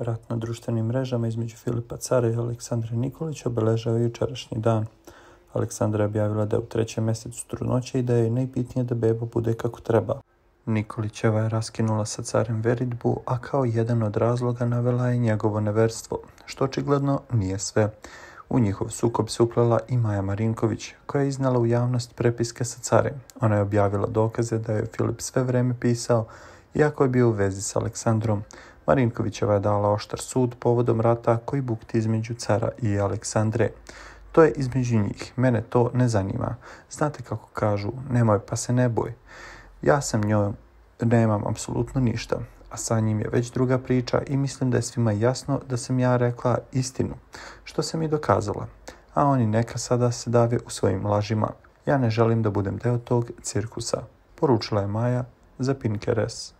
Rat na društvenim mrežama između Filipa Cara i Aleksandra Nikolića obeležava jučerašnji dan. Aleksandra je objavila da je u trećem mjesecu trudnoće i da je najbitnije da beba bude kako treba. Nikolićeva je raskinula sa carem veritbu, a kao jedan od razloga navela je njegovo neverstvo, što očigledno nije sve. U njihov sukob se uplela i Maja Marinković, koja je iznala u javnost prepiske sa carem. Ona je objavila dokaze da je Filip sve vreme pisao, iako je bio u vezi s Aleksandrom. Marinkovićeva je dala oštar sud povodom rata koji bukti između cara i Aleksandre. To je između njih, mene to ne zanima. Znate kako kažu, nemoj pa se ne boj. Ja sam njoj nemam apsolutno ništa, a sa njim je već druga priča i mislim da je svima jasno da sam ja rekla istinu, što sam i dokazala. A oni neka sada se dave u svojim lažima. Ja ne želim da budem deo tog cirkusa, poručila je Maja za Pinkeres.